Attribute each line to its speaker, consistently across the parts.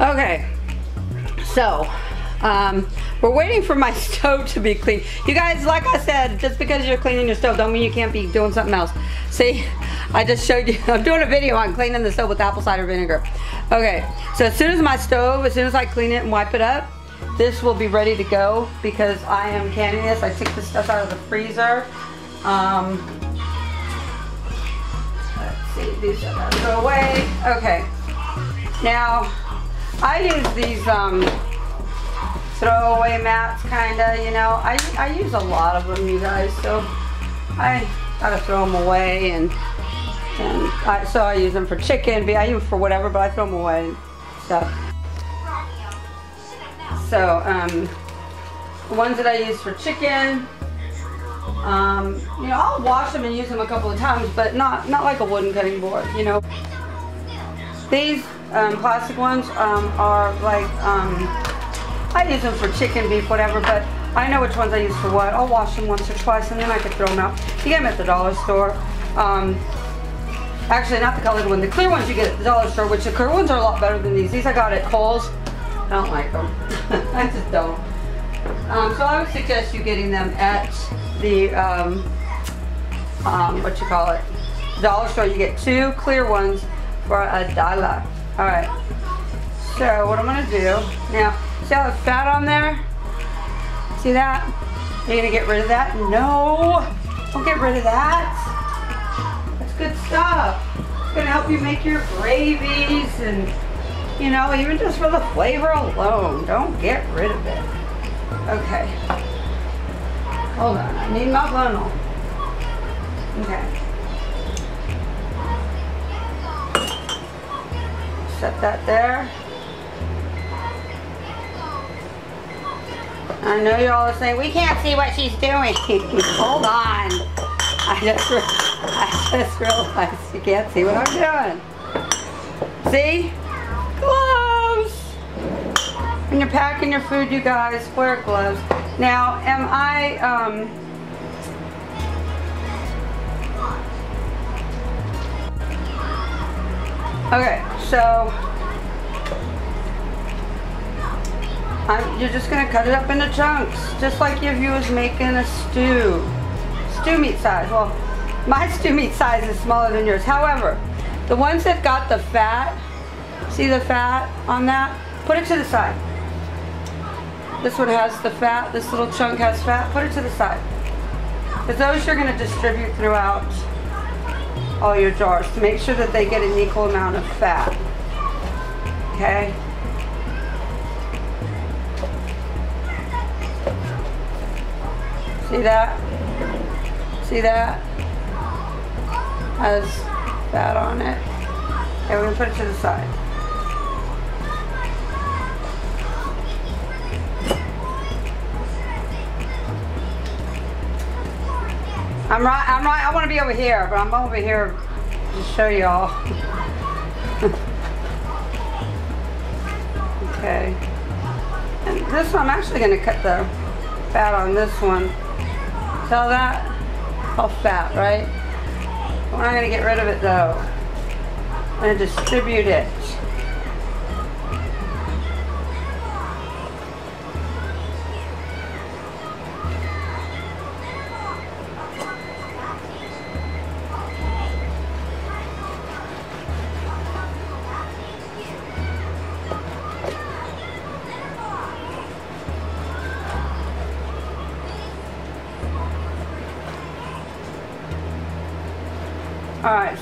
Speaker 1: Okay, so um, we're waiting for my stove to be clean. You guys, like I said, just because you're cleaning your stove don't mean you can't be doing something else. See, I just showed you, I'm doing a video on cleaning the stove with apple cider vinegar. Okay, so as soon as my stove, as soon as I clean it and wipe it up, this will be ready to go because I am canning this. I took this stuff out of the freezer. Um, let's see, these are go away. Okay, now I use these um, throwaway mats, kinda, you know. I, I use a lot of them, you guys, so I gotta throw them away and and I, so I use them for chicken, I use them for whatever, but I throw them away and stuff. So, um, the ones that I use for chicken, um, you know, I'll wash them and use them a couple of times, but not, not like a wooden cutting board, you know. These um, plastic ones um, are like, um, I use them for chicken, beef, whatever, but I know which ones I use for what. I'll wash them once or twice and then I can throw them out. You get them at the dollar store. Um, actually, not the colored one. The clear ones you get at the dollar store, which the clear ones are a lot better than these. These I got at Kohl's. I don't like them. I just don't. Um, so I would suggest you getting them at the, um, um, what you call it, dollar store. You get two clear ones for a dollar. All right. So what I'm gonna do now, see all the fat on there? See that? You're gonna get rid of that? No, don't get rid of that. That's good stuff. It's gonna help you make your gravies and, you know, even just for the flavor alone. Don't get rid of it. Okay. Hold on, I need my funnel. Okay. Set that there. I know y'all are saying, we can't see what she's doing. Hold on. I just, I just realized you can't see what I'm doing. See? Gloves. When you're packing your food, you guys, wear gloves. Now, am I, um, Okay, so I'm, you're just gonna cut it up into chunks, just like if you was making a stew. Stew meat size. Well, my stew meat size is smaller than yours. However, the ones that got the fat, see the fat on that? Put it to the side. This one has the fat, this little chunk has fat, put it to the side. Because those you're gonna distribute throughout all your jars to make sure that they get an equal amount of fat. Okay? See that? See that? Has fat on it. Okay, we're gonna put it to the side. I'm right, I'm right, I want to be over here, but I'm over here to show y'all. okay. And this one, I'm actually going to cut the fat on this one. Saw that? All fat, right? We're not going to get rid of it though. I'm going to distribute it.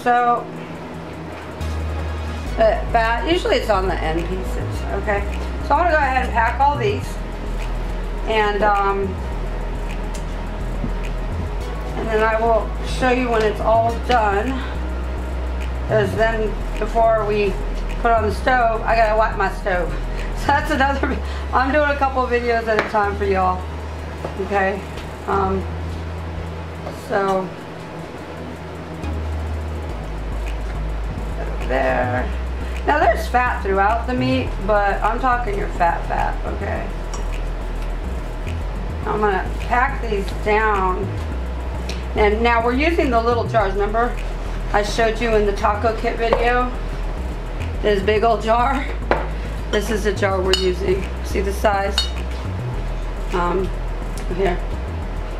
Speaker 1: So fat, usually it's on the end pieces, okay? So I'm gonna go ahead and pack all these. And um, and then I will show you when it's all done. Because then before we put on the stove, I gotta wipe my stove. So that's another, I'm doing a couple videos at a time for y'all. Okay? Um, so there. Now there's fat throughout the meat, but I'm talking your fat fat, okay? I'm gonna pack these down. And now we're using the little jars, remember? I showed you in the taco kit video, this big old jar. This is the jar we're using. See the size? Um, here.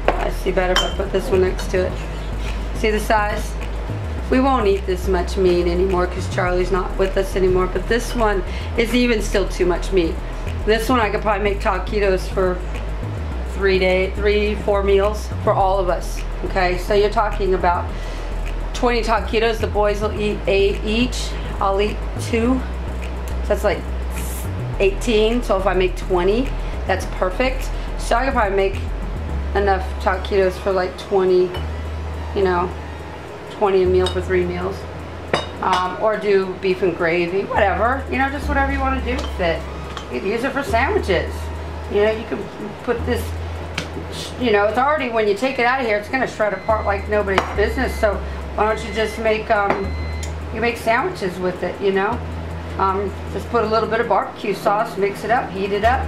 Speaker 1: I see better if I put this one next to it. See the size? We won't eat this much meat anymore because Charlie's not with us anymore, but this one is even still too much meat. This one I could probably make taquitos for three day, three, four meals for all of us. Okay, so you're talking about 20 taquitos. The boys will eat eight each. I'll eat two. So that's like 18. So if I make 20, that's perfect. So I could probably make enough taquitos for like 20, you know, 20 a meal for three meals. Um, or do beef and gravy, whatever. You know, just whatever you want to do with it. You can use it for sandwiches. You know, you can put this, you know, it's already, when you take it out of here, it's going to shred apart like nobody's business. So why don't you just make, um, you make sandwiches with it, you know? Um, just put a little bit of barbecue sauce, mix it up, heat it up.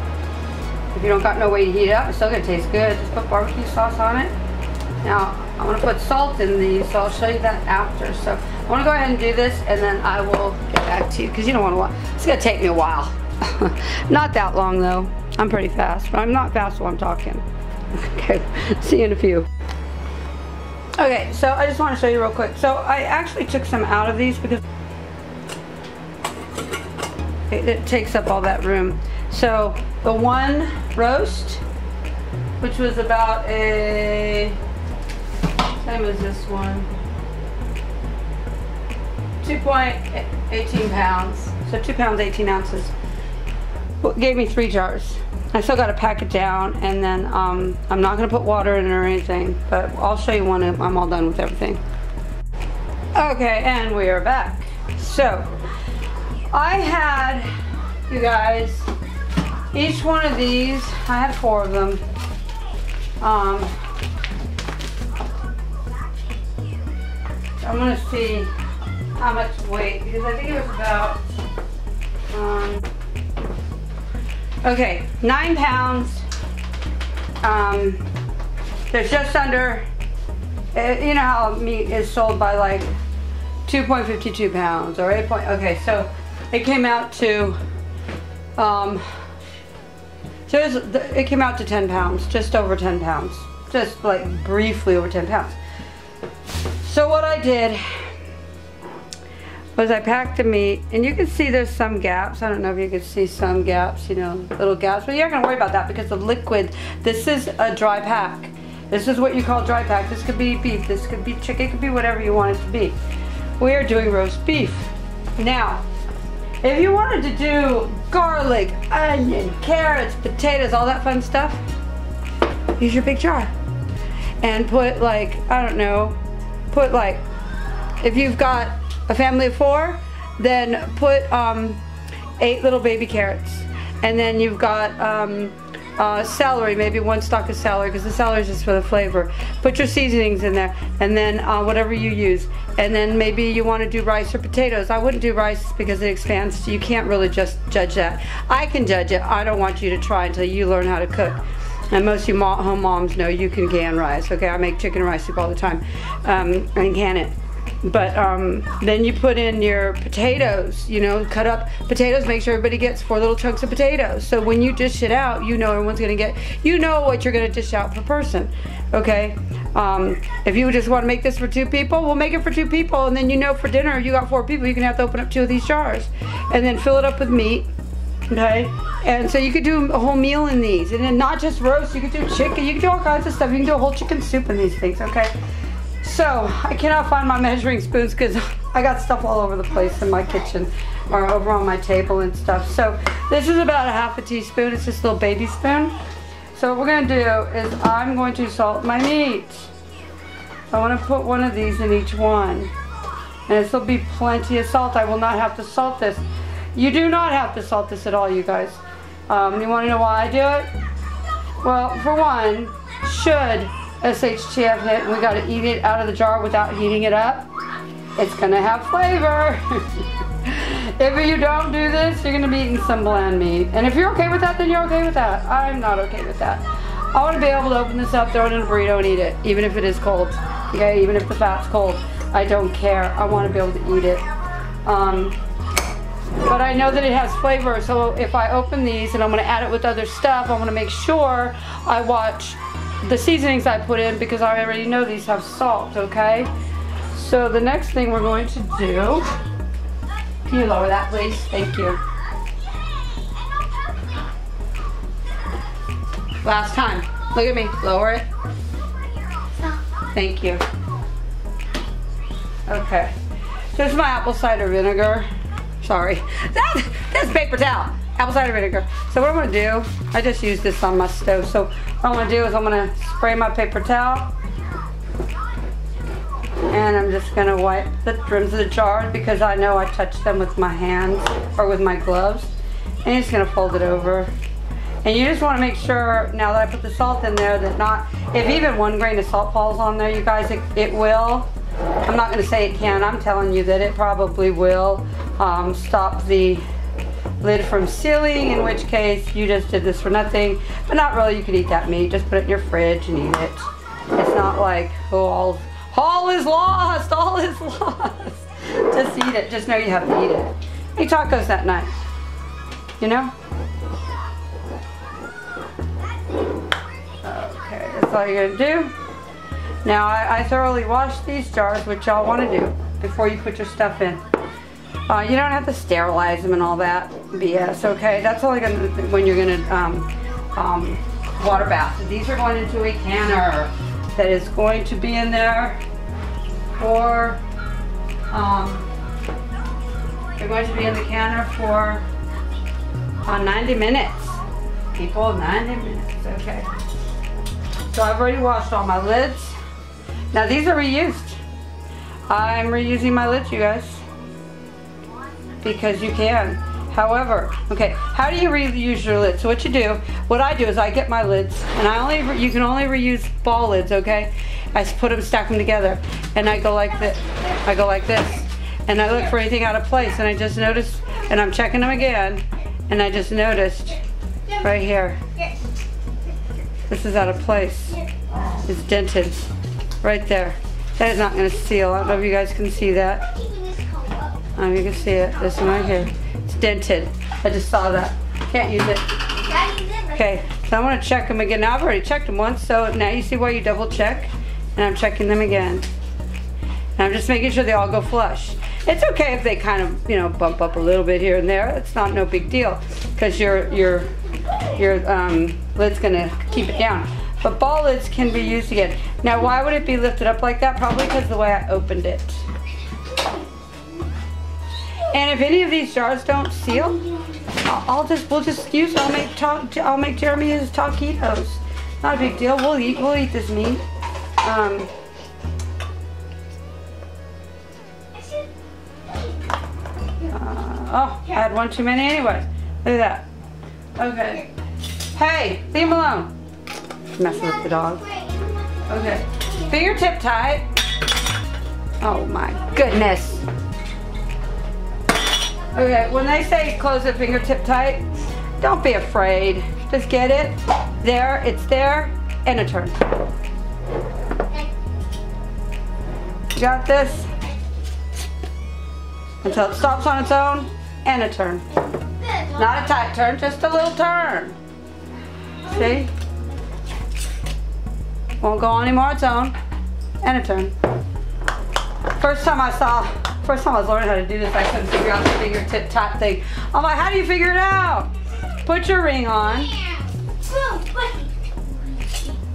Speaker 1: If you don't got no way to heat it up, it's still going to taste good. Just put barbecue sauce on it. Now, I'm to put salt in these, so I'll show you that after. So I want to go ahead and do this, and then I will get back to you, because you don't want to watch. It's to take me a while. not that long, though. I'm pretty fast, but I'm not fast while I'm talking. okay, see you in a few. Okay, so I just want to show you real quick. So I actually took some out of these because it, it takes up all that room. So the one roast, which was about a same as this one. 2.18 pounds. So 2 pounds, 18 ounces. Well, gave me three jars. I still got to pack it down and then um, I'm not going to put water in it or anything. But I'll show you when I'm all done with everything. Okay, and we are back. So, I had, you guys, each one of these, I had four of them. Um, I'm gonna see how much weight because I think it was about um, okay nine pounds. Um, there's just under uh, you know how meat is sold by like 2.52 pounds or 8 point okay so it came out to um, so it, was, it came out to 10 pounds just over 10 pounds just like briefly over 10 pounds so what I did was I packed the meat, and you can see there's some gaps. I don't know if you can see some gaps, you know, little gaps, but you're not gonna worry about that because the liquid, this is a dry pack. This is what you call dry pack. This could be beef, this could be chicken, it could be whatever you want it to be. We are doing roast beef. Now, if you wanted to do garlic, onion, carrots, potatoes, all that fun stuff, use your big jar. And put like, I don't know, put like, if you've got a family of four, then put um, eight little baby carrots. And then you've got um, uh, celery, maybe one stalk of celery, because the celery is just for the flavor. Put your seasonings in there, and then uh, whatever you use. And then maybe you want to do rice or potatoes. I wouldn't do rice because it expands. You can't really just judge that. I can judge it. I don't want you to try until you learn how to cook. And most of you mom, home moms know you can can rice. Okay, I make chicken rice soup all the time um, and can it. But um, then you put in your potatoes, you know, cut up potatoes, make sure everybody gets four little chunks of potatoes. So when you dish it out, you know everyone's gonna get, you know what you're gonna dish out per person, okay? Um, if you just wanna make this for two people, we'll make it for two people. And then you know for dinner, you got four people, you can have to open up two of these jars. And then fill it up with meat, okay? And so you could do a whole meal in these. And then not just roast, you could do chicken, you could do all kinds of stuff. You can do a whole chicken soup in these things, okay? So, I cannot find my measuring spoons because I got stuff all over the place in my kitchen or over on my table and stuff. So, this is about a half a teaspoon. It's just a little baby spoon. So what we're going to do is I'm going to salt my meat. I want to put one of these in each one. And this will be plenty of salt. I will not have to salt this. You do not have to salt this at all, you guys. Um, you want to know why I do it? Well, for one, should SHTF hit we got to eat it out of the jar without heating it up, it's going to have flavor. if you don't do this, you're going to be eating some bland meat. And if you're okay with that, then you're okay with that. I'm not okay with that. I want to be able to open this up, throw it in a burrito and eat it, even if it is cold. Okay, even if the fat's cold. I don't care. I want to be able to eat it. Um, but I know that it has flavor. So if I open these and I'm gonna add it with other stuff, I'm gonna make sure I watch the seasonings I put in because I already know these have salt, okay? So the next thing we're going to do, can you lower that please? Thank you. Last time. Look at me, lower it. Thank you. Okay. This is my apple cider vinegar. Sorry. That, that's paper towel. Apple cider vinegar. So what I'm gonna do, I just used this on my stove. So what I'm gonna do is I'm gonna spray my paper towel. And I'm just gonna wipe the rims of the jars because I know I touched them with my hands or with my gloves. And you're just gonna fold it over. And you just wanna make sure, now that I put the salt in there, that not, if even one grain of salt falls on there, you guys, it, it will. I'm not gonna say it can, I'm telling you that it probably will um, stop the lid from sealing, in which case you just did this for nothing. But not really, you can eat that meat. Just put it in your fridge and eat it. It's not like, oh, all, all is lost, all is lost. just eat it, just know you have to eat it. Eat tacos that night, you know? Okay, that's all you're gonna do. Now I, I thoroughly washed these jars, which y'all wanna do before you put your stuff in. Uh, you don't have to sterilize them and all that BS, okay? That's only gonna, when you're gonna um, um, water bath. So these are going into a canner that is going to be in there for, um, they're going to be in the canner for uh, 90 minutes. People, 90 minutes, okay. So I've already washed all my lids. Now these are reused. I'm reusing my lids, you guys because you can. However, okay, how do you reuse your lids? So what you do, what I do is I get my lids, and I only, you can only reuse ball lids, okay? I put them, stack them together, and I go like this, I go like this, and I look for anything out of place, and I just noticed, and I'm checking them again, and I just noticed, right here, this is out of place. It's dented, right there. That is not gonna seal, I don't know if you guys can see that. Oh, you can see it. This one right here. It's dented. I just saw that. Can't use it. Okay, so I'm gonna check them again. Now I've already checked them once, so now you see why you double check. And I'm checking them again. And I'm just making sure they all go flush. It's okay if they kind of, you know, bump up a little bit here and there. It's not no big deal because your your your um, lid's gonna keep it down. But ball lids can be used again. Now, why would it be lifted up like that? Probably because the way I opened it. And if any of these jars don't seal, I'll just we'll just use I'll make talk I'll make Jeremy his taquitos. Not a big deal. We'll eat we'll eat this meat. Um, uh, oh, I had one too many anyway. Look at that. Okay. Hey, leave him alone. Messing with the dog. Okay. Fingertip tight. Oh my goodness. Okay, when they say close the fingertip tight, don't be afraid. Just get it. There, it's there, and a turn. Got this? Until it stops on its own, and a turn. Not a tight turn, just a little turn. See? Won't go on anymore its own, and a turn. First time I saw First time I was learning how to do this, I couldn't figure out the fingertip top thing. I'm like, how do you figure it out? Put your ring on.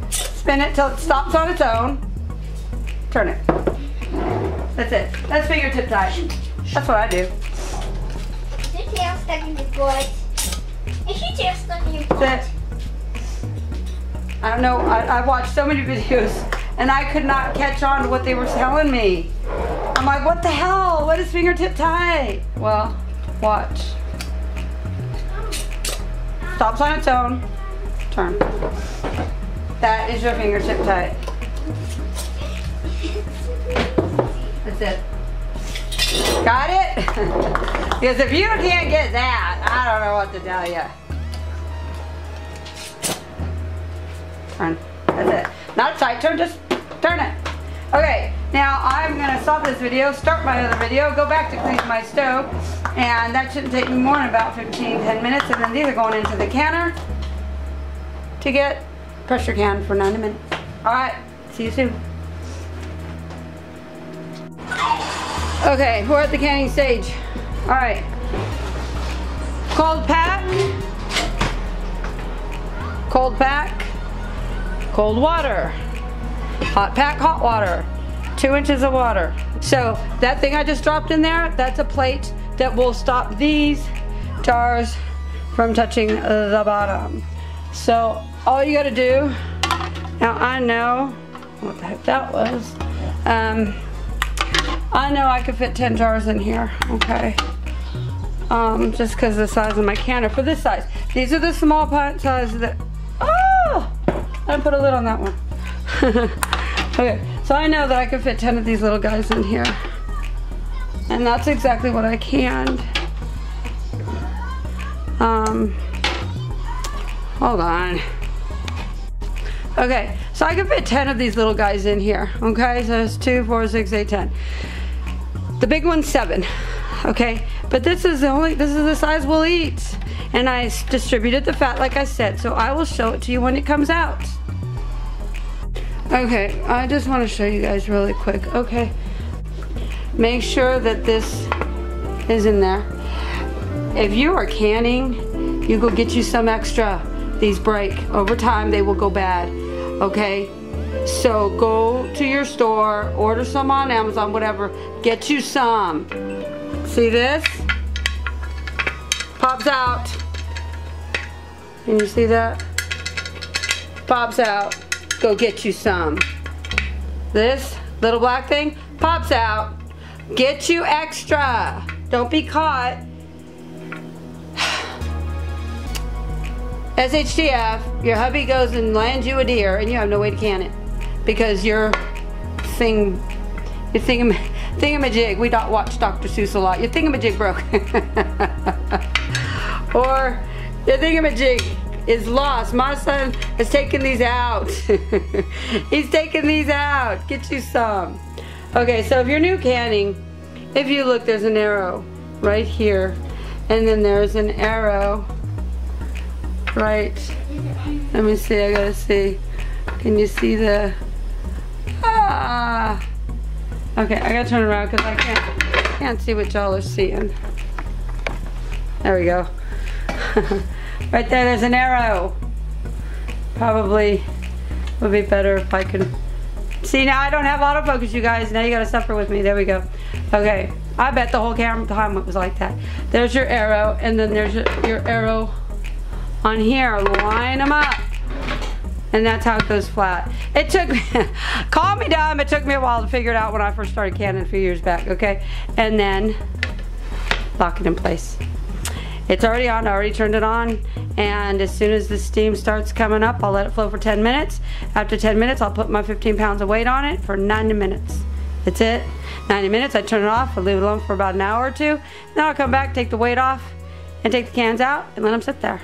Speaker 1: Spin it till it stops on its own. Turn it. That's it. That's fingertip tight. That's what I do.
Speaker 2: Is your tail stuck in your foot? Is your tail stuck in your foot?
Speaker 1: That's it. I don't know. I, I watched so many videos and I could not catch on to what they were telling me. I'm like, what the hell? What is fingertip tight? Well, watch. Stops on its own. Turn. That is your fingertip tight. That's it. Got it? because if you can't get that, I don't know what to tell you. Turn. That's it. Not tight turn, just turn it. Okay, Stop this video, start my other video, go back to clean my stove, and that shouldn't take me more than about 15, 10 minutes, and then these are going into the canner to get pressure can for 90 minutes. All right, see you soon. Okay, we're at the canning stage. All right. Cold pack. Cold pack. Cold water. Hot pack, hot water. Two inches of water. So that thing I just dropped in there, that's a plate that will stop these jars from touching the bottom. So all you gotta do, now I know what the heck that was. Um, I know I could fit 10 jars in here, okay? Um, just because the size of my canner for this size. These are the small pint size that, oh! I put a lid on that one. okay, so I know that I could fit 10 of these little guys in here. And that's exactly what I canned. Um, hold on. Okay, so I can fit 10 of these little guys in here. Okay, so it's 2, 4, 6, 8, 10. The big one's 7. Okay, but this is the only, this is the size we'll eat. And I distributed the fat like I said, so I will show it to you when it comes out. Okay, I just want to show you guys really quick. Okay, make sure that this is in there. If you are canning, you go get you some extra. These break. Over time, they will go bad. Okay? So go to your store, order some on Amazon, whatever. Get you some. See this? Pops out. Can you see that? Pops out. Go get you some. This little black thing pops out. Get you extra. Don't be caught. SHTF, your hubby goes and lands you a deer and you have no way to can it. Because your thing, your thingam, thingamajig, we don't watch Dr. Seuss a lot, your thingamajig broke. or your thingamajig is lost. My son has taken these out. He's taken these out. Get you some. Okay, so if you're new canning, if you look, there's an arrow right here. And then there's an arrow right. Let me see, I gotta see. Can you see the, ah. Okay, I gotta turn around because I can't, can't see what y'all are seeing. There we go. right there, there's an arrow. Probably would be better if I could. See, now I don't have autofocus, you guys. Now you gotta suffer with me. There we go. Okay, I bet the whole camera time it was like that. There's your arrow, and then there's your, arrow on here. Line them up. And that's how it goes flat. It took me, call me dumb, it took me a while to figure it out when I first started canning a few years back, okay? And then lock it in place. It's already on, I already turned it on. And as soon as the steam starts coming up, I'll let it flow for 10 minutes. After 10 minutes, I'll put my 15 pounds of weight on it for 90 minutes. That's it. 90 minutes, I turn it off, I leave it alone for about an hour or two. Then I'll come back, take the weight off, and take the cans out, and let them sit there.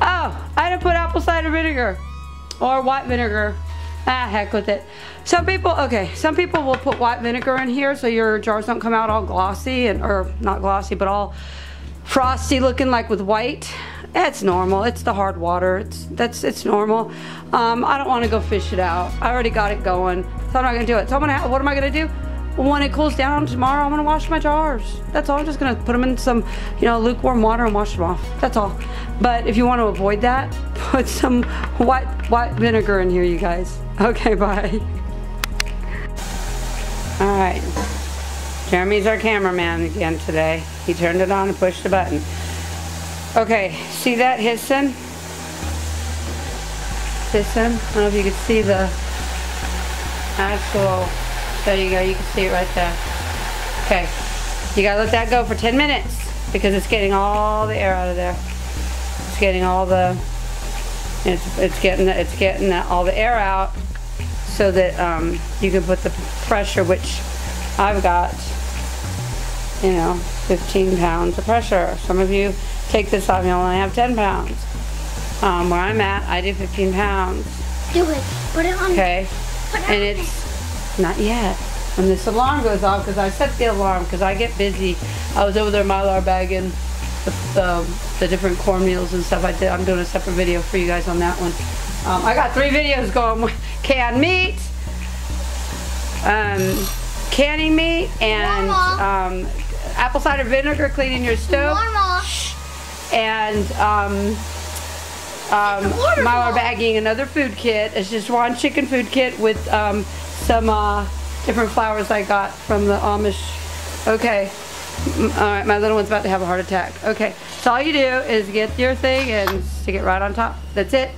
Speaker 1: Oh, I didn't put apple cider vinegar or white vinegar. Ah, heck with it. Some people, okay, some people will put white vinegar in here so your jars don't come out all glossy and, or not glossy, but all frosty looking like with white. It's normal. It's the hard water. It's that's it's normal. Um, I don't want to go fish it out. I already got it going, so I'm not gonna do it. So I'm gonna. What am I gonna do? when it cools down tomorrow, I'm gonna wash my jars. That's all. I'm just gonna put them in some, you know, lukewarm water and wash them off. That's all. But if you want to avoid that, put some white white vinegar in here, you guys. Okay, bye. All right. Jeremy's our cameraman again today. He turned it on and pushed the button. Okay, see that hissing? Hissing? I don't know if you can see the actual there you go, you can see it right there. Okay, you gotta let that go for 10 minutes because it's getting all the air out of there. It's getting all the, it's, it's getting, it's getting all the air out so that um, you can put the pressure, which I've got, you know, 15 pounds of pressure. Some of you take this off, you only have 10 pounds. Um, where I'm at, I do 15 pounds.
Speaker 2: Do it. Put it on.
Speaker 1: Okay. And it's not yet. when this alarm goes off because I set the alarm because I get busy. I was over there mylar bagging the, the, the different cornmeals and stuff. I did. I'm doing a separate video for you guys on that one. Um, I got three videos going: canned meat, um, canning meat, and um, apple cider vinegar cleaning your stove, and um, um, mylar bagging another food kit. It's just one chicken food kit with um, some uh, different flours I got from the Amish. Okay. All right, my little one's about to have a heart attack. Okay, so all you do is get your thing and stick it right on top. That's it.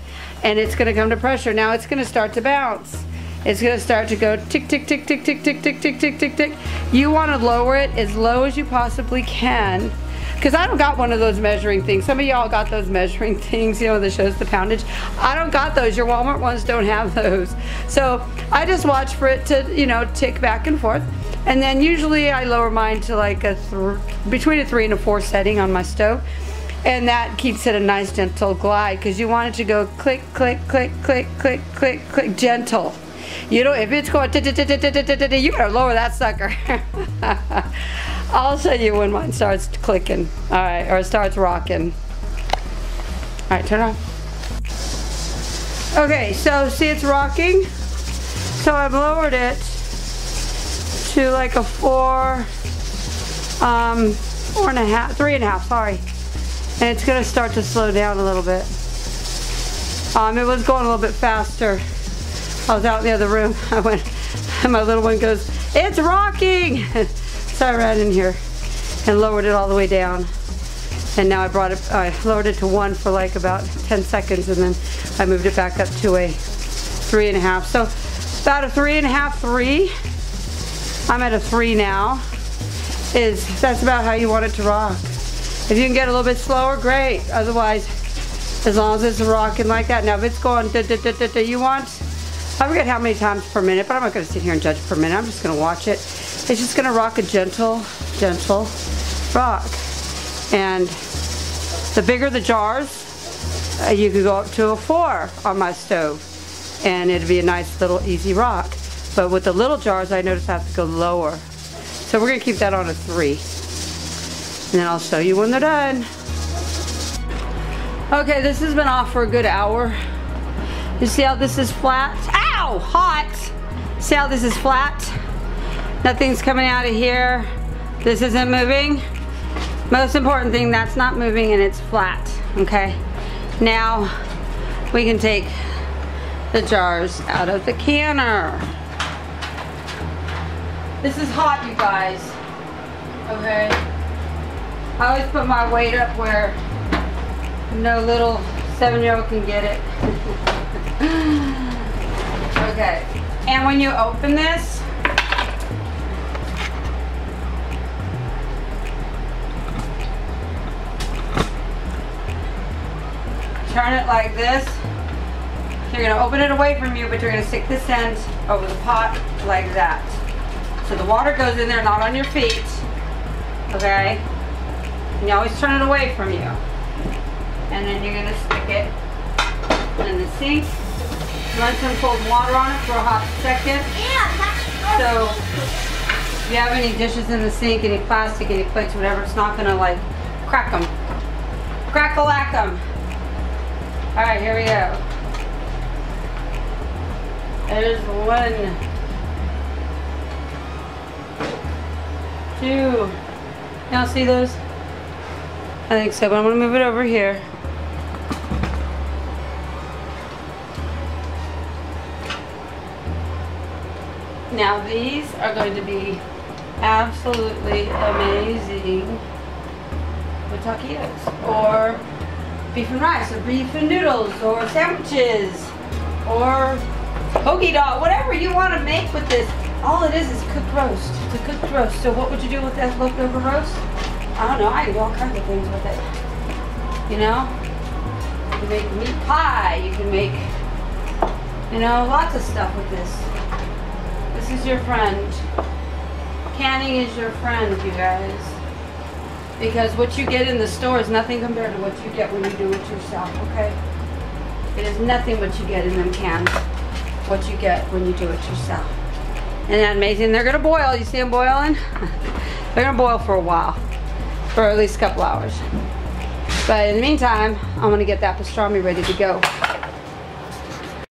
Speaker 1: And it's gonna come to pressure. Now it's gonna start to bounce. It's gonna start to go tick, tick, tick, tick, tick, tick, tick, tick, tick, tick, tick. You wanna lower it as low as you possibly can. Cause I don't got one of those measuring things. Some of y'all got those measuring things, you know, that shows the poundage. I don't got those. Your Walmart ones don't have those. So I just watch for it to, you know, tick back and forth. And then usually I lower mine to like a between a three and a four setting on my stove. And that keeps it a nice gentle glide because you want it to go click, click, click, click, click, click, click, gentle. You know, if it's going, you better lower that sucker. I'll show you when mine starts clicking, all right, or starts rocking. All right, turn on. Okay, so see it's rocking. So I've lowered it to like a four, um, four and a half, three and a half, sorry. And it's gonna start to slow down a little bit. Um, it was going a little bit faster. I was out in the other room. I went, and my little one goes, it's rocking! so I ran in here and lowered it all the way down. And now I brought it, I lowered it to one for like about 10 seconds and then I moved it back up to a three and a half. So about a three and a half, three. I'm at a three now. Is that's about how you want it to rock. If you can get a little bit slower, great. Otherwise, as long as it's rocking like that. Now if it's going da da da you want, I forget how many times per minute, but I'm not gonna sit here and judge per minute. I'm just gonna watch it. It's just gonna rock a gentle, gentle rock. And the bigger the jars, uh, you could go up to a four on my stove and it'd be a nice little easy rock. But with the little jars, I notice I have to go lower. So we're gonna keep that on a three. And then I'll show you when they're done. Okay, this has been off for a good hour. You see how this is flat? Ow, hot. See how this is flat? Nothing's coming out of here. This isn't moving. Most important thing, that's not moving and it's flat, okay? Now, we can take the jars out of the canner. This is hot, you guys. Okay? I always put my weight up where no little seven-year-old can get it. okay. And when you open this, turn it like this. You're gonna open it away from you, but you're gonna stick this end over the pot like that. So the water goes in there, not on your feet. Okay? And you always turn it away from you. And then you're gonna stick it in the sink. Run some cold water on it for a hot second.
Speaker 2: Yeah,
Speaker 1: So if you have any dishes in the sink, any plastic, any plates, whatever, it's not gonna like crack them. Crack-a-lack them. All right, here we go. There's one. Two. Y'all see those? I think so, but I'm gonna move it over here. Now these are going to be absolutely amazing with taquitos or beef and rice or beef and noodles or sandwiches or hoagie dog, whatever you want to make with this. All it is is cooked roast. It's a cooked roast. So what would you do with that leftover roast? I don't know. I can do all kinds of things with it. You know? You can make meat pie. You can make, you know, lots of stuff with this. This is your friend. Canning is your friend, you guys. Because what you get in the store is nothing compared to what you get when you do it yourself, okay? It is nothing what you get in them cans, what you get when you do it yourself. Isn't that amazing? They're gonna boil. You see them boiling? They're gonna boil for a while, for at least a couple hours. But in the meantime, I'm gonna get that pastrami ready to go.